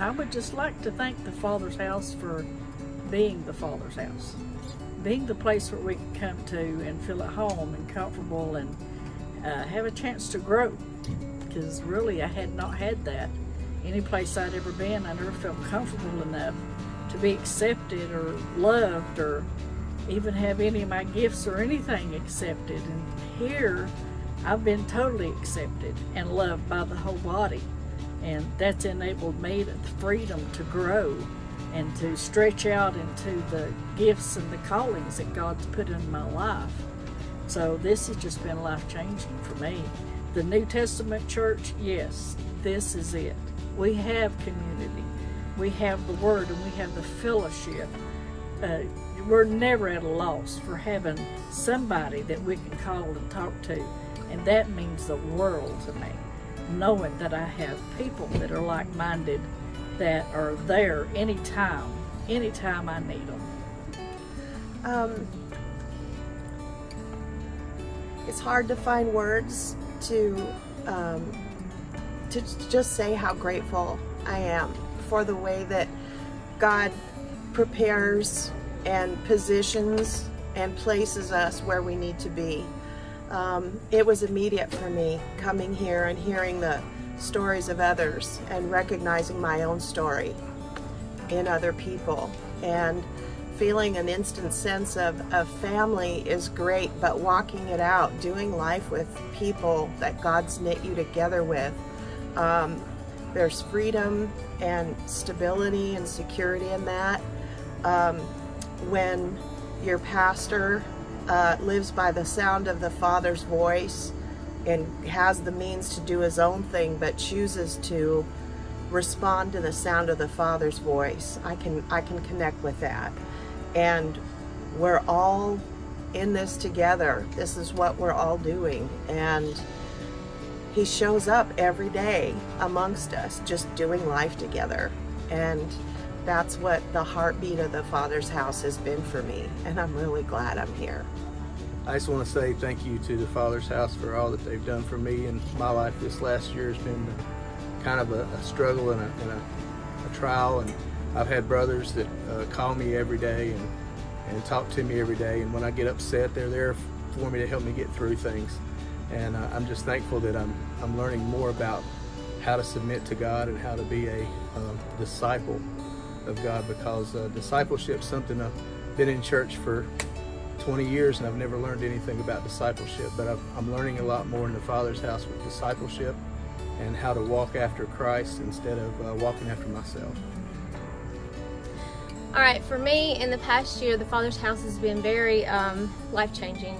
I would just like to thank the Father's house for being the Father's house, being the place where we can come to and feel at home and comfortable and uh, have a chance to grow. Because really, I had not had that. Any place I'd ever been, I never felt comfortable enough to be accepted or loved or even have any of my gifts or anything accepted. And here, I've been totally accepted and loved by the whole body. And that's enabled me the freedom to grow and to stretch out into the gifts and the callings that God's put in my life. So this has just been life changing for me. The New Testament church, yes, this is it. We have community. We have the Word and we have the fellowship. Uh, we're never at a loss for having somebody that we can call and talk to. And that means the world to me, knowing that I have people that are like-minded that are there anytime, anytime I need them. Um, it's hard to find words to um, to just say how grateful I am for the way that God prepares and positions and places us where we need to be. Um, it was immediate for me coming here and hearing the stories of others and recognizing my own story in other people. And feeling an instant sense of, of family is great but walking it out doing life with people that God's knit you together with um, there's freedom and stability and security in that. Um, when your pastor uh, lives by the sound of the Father's voice and has the means to do his own thing but chooses to respond to the sound of the Father's voice. I can I can connect with that. And we're all in this together. This is what we're all doing. And he shows up every day amongst us, just doing life together. And that's what the heartbeat of the Father's house has been for me. And I'm really glad I'm here. I just want to say thank you to the Father's House for all that they've done for me and my life. This last year has been kind of a, a struggle and, a, and a, a, trial, and I've had brothers that uh, call me every day and, and talk to me every day, and when I get upset, they're there for me to help me get through things. And uh, I'm just thankful that I'm, I'm learning more about how to submit to God and how to be a um, disciple of God because uh, discipleship is something I've been in church for 20 years and I've never learned anything about discipleship, but i am learning a lot more in the Father's house with discipleship and how to walk after Christ instead of uh, walking after myself. All right, for me, in the past year, the Father's house has been very um, life-changing.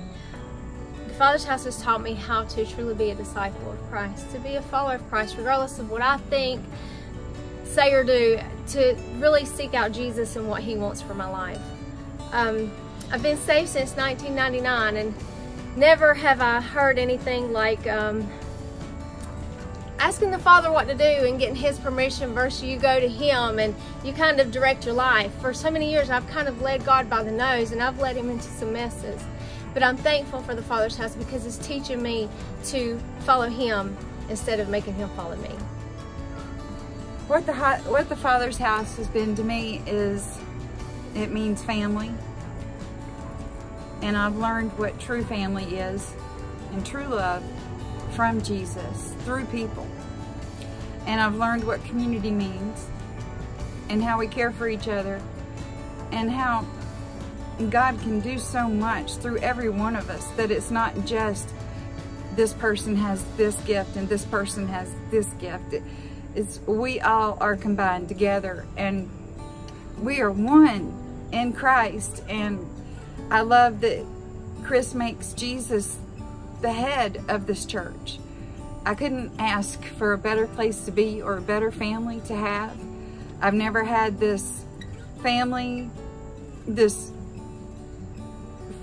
The Father's house has taught me how to truly be a disciple of Christ, to be a follower of Christ, regardless of what I think, say or do, to really seek out Jesus and what he wants for my life. Um, I've been saved since 1999 and never have I heard anything like um, asking the Father what to do and getting His permission versus you go to Him and you kind of direct your life. For so many years, I've kind of led God by the nose and I've led Him into some messes. But I'm thankful for the Father's house because it's teaching me to follow Him instead of making Him follow me. What the, what the Father's house has been to me is it means family and I've learned what true family is and true love from Jesus through people. And I've learned what community means and how we care for each other and how God can do so much through every one of us that it's not just this person has this gift and this person has this gift. It's we all are combined together and we are one in Christ and I love that Chris makes Jesus the head of this church. I couldn't ask for a better place to be or a better family to have. I've never had this family, this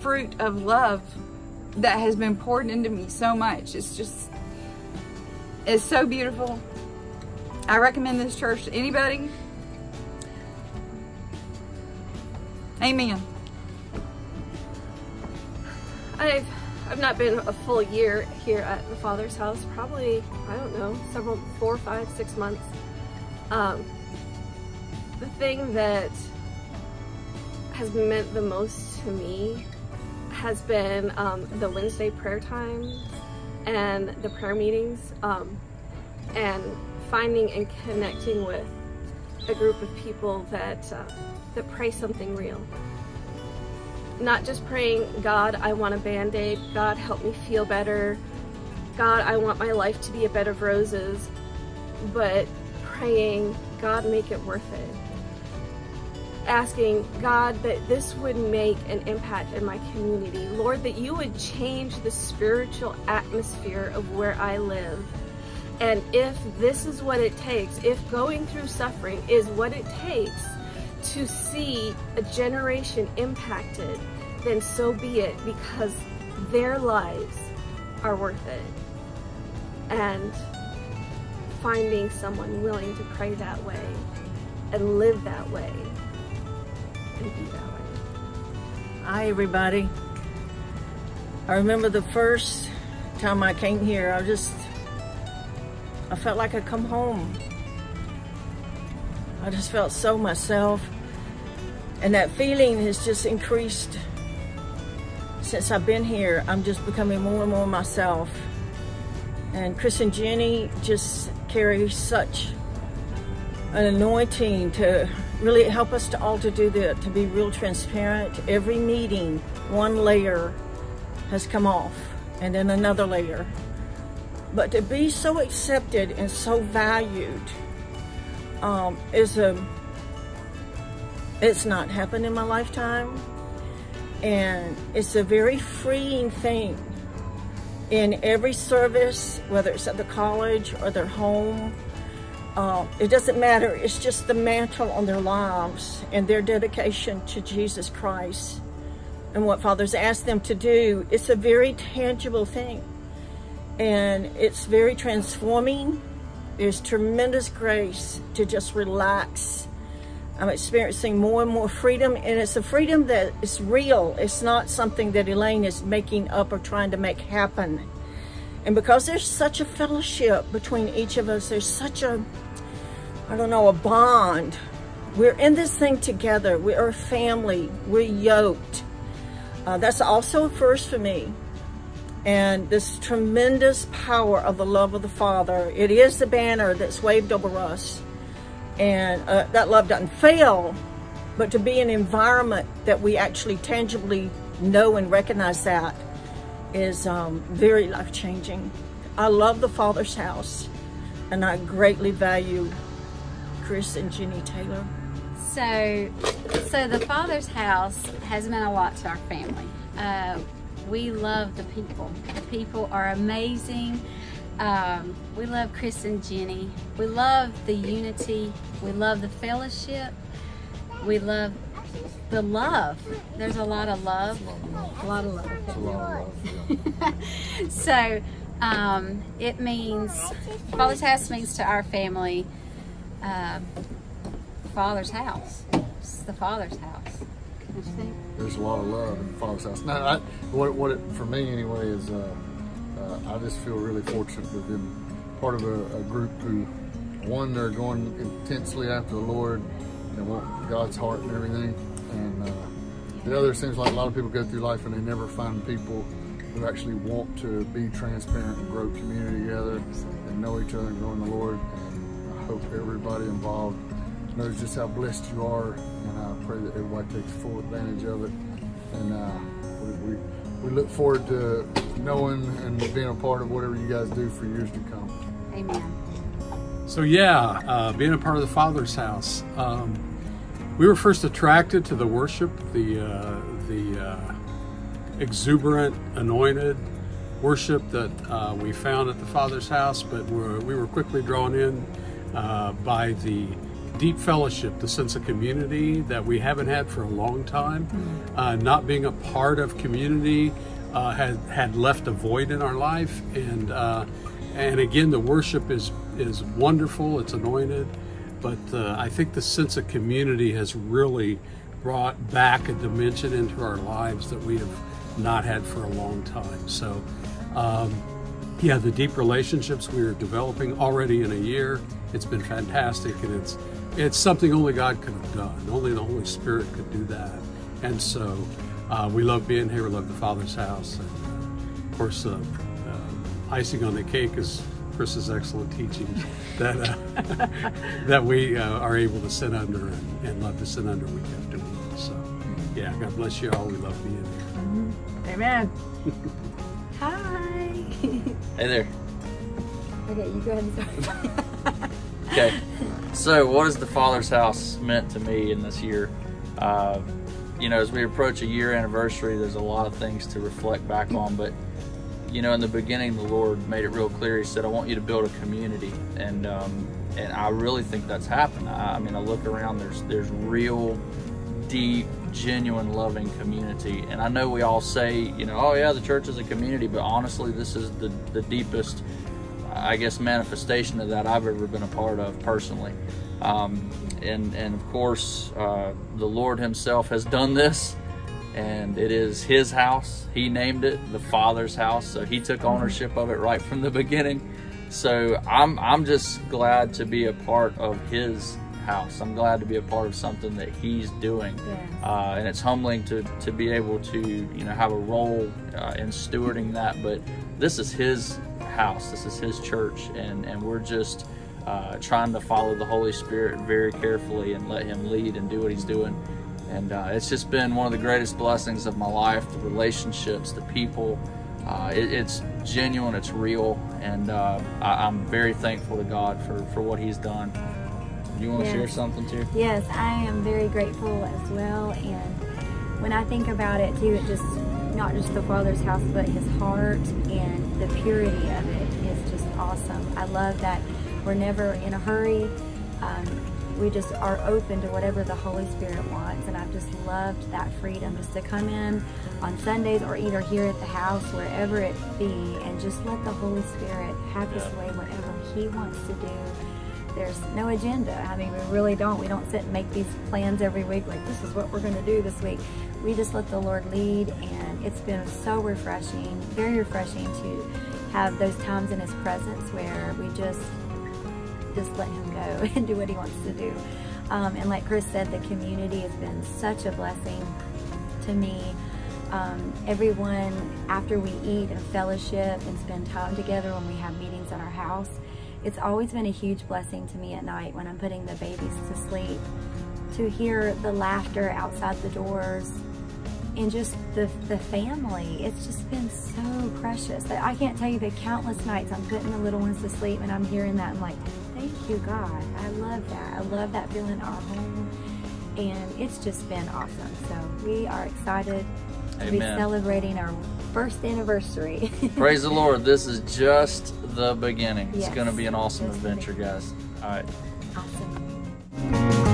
fruit of love that has been poured into me so much. It's just, it's so beautiful. I recommend this church to anybody. Amen. I've I've not been a full year here at the father's house. Probably I don't know several four, five, six months. Um, the thing that has meant the most to me has been um, the Wednesday prayer times and the prayer meetings um, and finding and connecting with a group of people that uh, that pray something real. Not just praying, God, I want a band-aid, God, help me feel better, God, I want my life to be a bed of roses, but praying, God, make it worth it. Asking God that this would make an impact in my community. Lord, that you would change the spiritual atmosphere of where I live. And if this is what it takes, if going through suffering is what it takes to see a generation impacted, then so be it because their lives are worth it. And finding someone willing to pray that way and live that way and be that way. Hi, everybody. I remember the first time I came here, I was just, I felt like I'd come home. I just felt so myself. And that feeling has just increased since I've been here. I'm just becoming more and more myself. And Chris and Jenny just carry such an anointing to really help us to all to do that, to be real transparent. Every meeting, one layer has come off and then another layer. But to be so accepted and so valued um, is a, it's not happened in my lifetime. And it's a very freeing thing in every service, whether it's at the college or their home. Uh, it doesn't matter. It's just the mantle on their lives and their dedication to Jesus Christ and what Father's asked them to do. It's a very tangible thing and it's very transforming. There's tremendous grace to just relax. I'm experiencing more and more freedom and it's a freedom that is real. It's not something that Elaine is making up or trying to make happen. And because there's such a fellowship between each of us, there's such a, I don't know, a bond. We're in this thing together. We are a family. We're yoked. Uh, that's also a first for me and this tremendous power of the love of the Father. It is the banner that's waved over us. And uh, that love doesn't fail, but to be an environment that we actually tangibly know and recognize that is um, very life-changing. I love the Father's house, and I greatly value Chris and Jenny Taylor. So, so the Father's house has meant a lot to our family. Uh, we love the people. The people are amazing. Um, we love Chris and Jenny. We love the unity. We love the fellowship. We love the love. There's a lot of love. A lot of love. Lot of love. Yeah. so um, it means, Father's house means to our family, uh, Father's house. It's the Father's house. There's a lot of love in the Father's house. Now, I, what, what it, for me anyway is, uh, uh, I just feel really fortunate to have been part of a, a, group who, one, they're going intensely after the Lord and want God's heart and everything. And uh, the other seems like a lot of people go through life and they never find people who actually want to be transparent and grow community together and know each other and grow in the Lord. And I hope everybody involved knows just how blessed you are, and I pray that everybody takes full advantage of it. And uh, we, we, we, look forward to knowing and being a part of whatever you guys do for years to come. Amen. So yeah, uh, being a part of the Father's house. Um, we were first attracted to the worship, the uh, the uh, exuberant, anointed worship that uh, we found at the Father's house, but we're, we were quickly drawn in uh, by the deep fellowship, the sense of community that we haven't had for a long time. Uh, not being a part of community uh, had had left a void in our life, and uh, and again, the worship is is wonderful. It's anointed, but uh, I think the sense of community has really brought back a dimension into our lives that we have not had for a long time. So. Um, yeah, the deep relationships we are developing already in a year, it's been fantastic and it's it's something only God could have done. Only the Holy Spirit could do that. And so uh, we love being here. We love the Father's house. And uh, of course, uh, uh, icing on the cake is Chris's excellent teachings that uh, that we uh, are able to sit under and, and, love to sit under week after week. So, yeah, God bless you all. We love being here. Mm-hmm. Amen. Hi. Hey there. Okay, you go ahead and start. Okay. So, what has the Father's house meant to me in this year? Uh, you know, as we approach a year anniversary, there's a lot of things to reflect back on, but you know, in the beginning, the Lord made it real clear. He said, "I want you to build a community," and um, and I really think that's happened. I, I mean, I look around. There's there's real, deep, genuine, loving community, and I know we all say, you know, oh yeah, the church is a community, but honestly, this is the the deepest, I guess, manifestation of that I've ever been a part of personally. Um, and and of course, uh, the Lord Himself has done this and it is his house. He named it the Father's house, so he took ownership of it right from the beginning. So I'm I'm just glad to be a part of his house. I'm glad to be a part of something that he's doing, yes. uh, and it's humbling to to be able to you know have a role uh, in stewarding that. But this is his house. This is his church, and and we're just. Uh, trying to follow the Holy Spirit very carefully and let Him lead and do what He's doing and uh, it's just been one of the greatest blessings of my life the relationships the people uh, it, it's genuine it's real and uh, I, am very thankful to god for, for what he's done you want to share something too yes i am very grateful as well and when i think about it too it just not just the father's house but his heart and the purity of it is just awesome i love that we're never in a hurry um, we just are open to whatever the Holy Spirit wants. And I've just loved that freedom just to come in on Sundays or either here at the house, wherever it be, and just let the Holy Spirit have his way, whatever he wants to do. There's no agenda. I mean, we really don't. We don't sit and make these plans every week like this is what we're going to do this week. We just let the Lord lead, and it's been so refreshing, very refreshing to have those times in his presence where we just just let him go and do what he wants to do. Um, and like Chris said, the community has been such a blessing to me. Um, everyone, after we eat and fellowship and spend time together when we have meetings at our house, it's always been a huge blessing to me at night when I'm putting the babies to sleep to hear the laughter outside the doors and just the, the family. It's just been so precious. I can't tell you the countless nights I'm putting the little ones to sleep and I'm hearing that. I'm like, thank you, God. I love that. I love that feeling our home. And it's just been awesome. So we are excited Amen. to be celebrating our first anniversary. Praise the Lord. This is just the beginning. Yes. It's going to be an awesome adventure, guys. All right. Awesome.